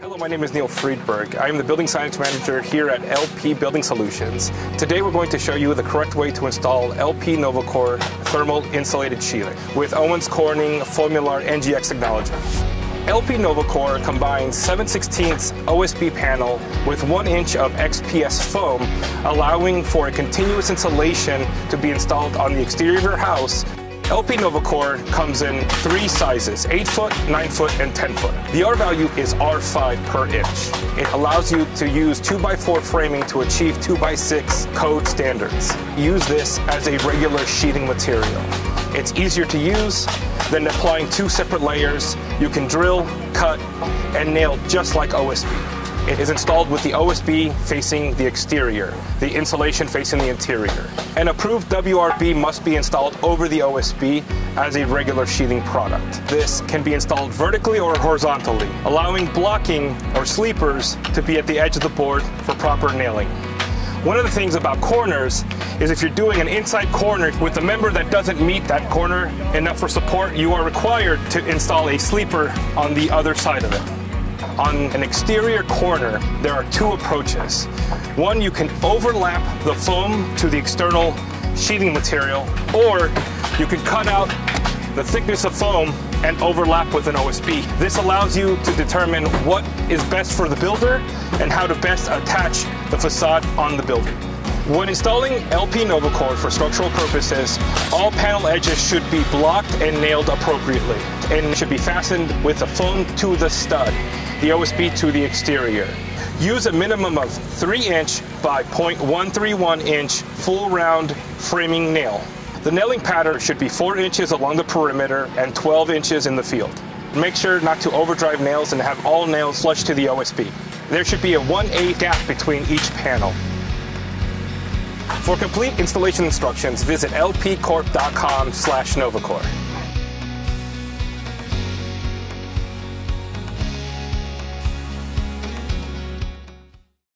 Hello, my name is Neil Freidberg. I am the Building Science Manager here at LP Building Solutions. Today we're going to show you the correct way to install LP NovaCore thermal insulated sheathing with Owens Corning Foamular NGX technology. LP NovaCore combines 7 16 OSB panel with 1 inch of XPS foam, allowing for a continuous insulation to be installed on the exterior of your house LP NovaCore comes in three sizes, 8 foot, 9 foot, and 10 foot. The R value is R5 per inch. It allows you to use 2x4 framing to achieve 2x6 code standards. Use this as a regular sheathing material. It's easier to use than applying two separate layers. You can drill, cut, and nail just like OSB. It is installed with the OSB facing the exterior, the insulation facing the interior. An approved WRB must be installed over the OSB as a regular sheathing product. This can be installed vertically or horizontally, allowing blocking or sleepers to be at the edge of the board for proper nailing. One of the things about corners is if you're doing an inside corner with a member that doesn't meet that corner enough for support, you are required to install a sleeper on the other side of it. On an exterior corner, there are two approaches. One, you can overlap the foam to the external sheathing material, or you can cut out the thickness of foam and overlap with an OSB. This allows you to determine what is best for the builder and how to best attach the facade on the building. When installing LP NovaCore for structural purposes, all panel edges should be blocked and nailed appropriately and should be fastened with the foam to the stud the OSB to the exterior. Use a minimum of 3 inch by 0.131 inch full round framing nail. The nailing pattern should be 4 inches along the perimeter and 12 inches in the field. Make sure not to overdrive nails and have all nails flush to the OSB. There should be a 1 8 gap between each panel. For complete installation instructions, visit lpcorp.com slash novacore.